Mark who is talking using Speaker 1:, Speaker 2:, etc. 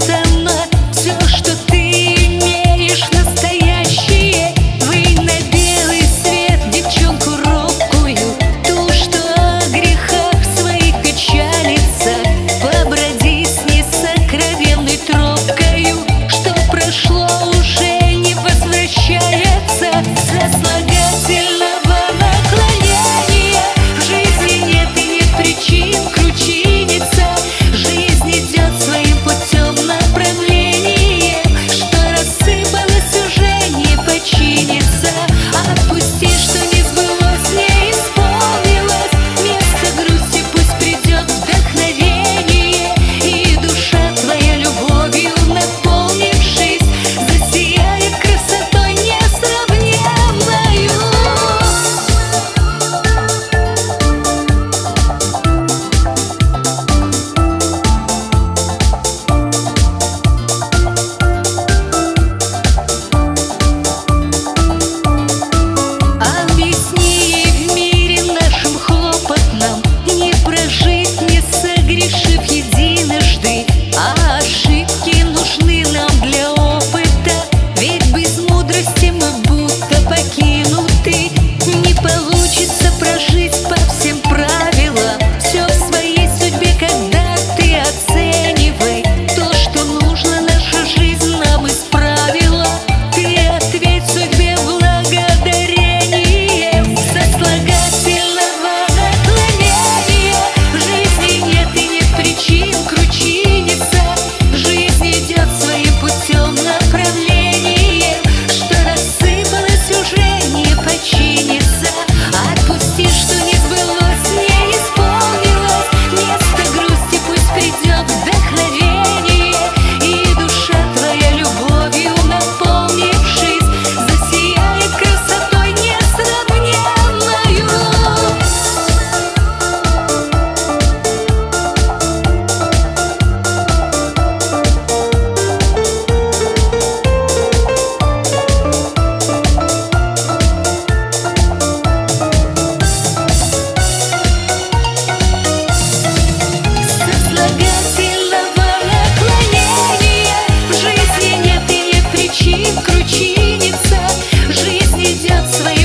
Speaker 1: темно все, что sweet.